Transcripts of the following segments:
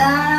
감사합니다.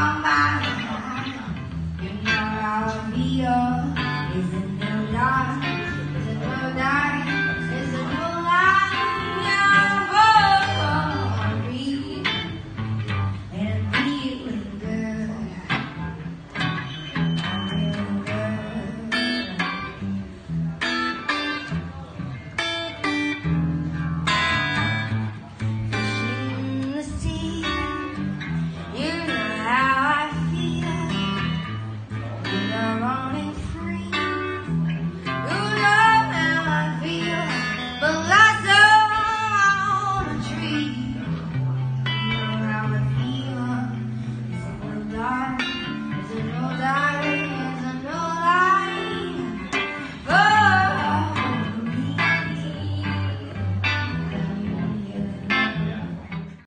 mamar. morning.